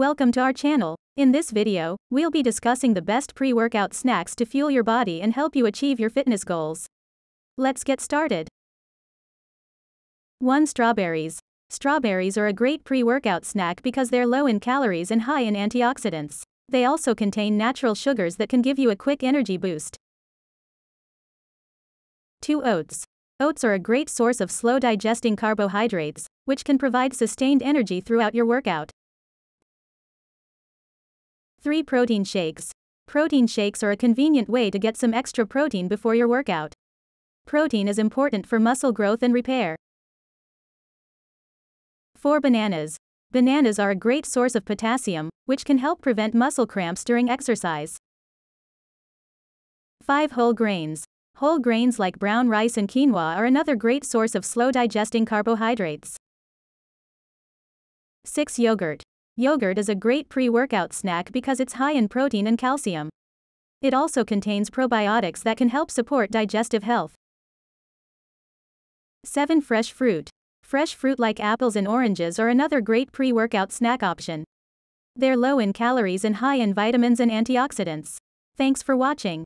Welcome to our channel. In this video, we'll be discussing the best pre-workout snacks to fuel your body and help you achieve your fitness goals. Let's get started. 1. Strawberries. Strawberries are a great pre-workout snack because they're low in calories and high in antioxidants. They also contain natural sugars that can give you a quick energy boost. 2. Oats. Oats are a great source of slow digesting carbohydrates, which can provide sustained energy throughout your workout. 3. Protein shakes. Protein shakes are a convenient way to get some extra protein before your workout. Protein is important for muscle growth and repair. 4. Bananas. Bananas are a great source of potassium, which can help prevent muscle cramps during exercise. 5. Whole grains. Whole grains like brown rice and quinoa are another great source of slow digesting carbohydrates. 6. Yogurt. Yogurt is a great pre-workout snack because it's high in protein and calcium. It also contains probiotics that can help support digestive health. 7. Fresh fruit. Fresh fruit like apples and oranges are another great pre-workout snack option. They're low in calories and high in vitamins and antioxidants. Thanks for watching.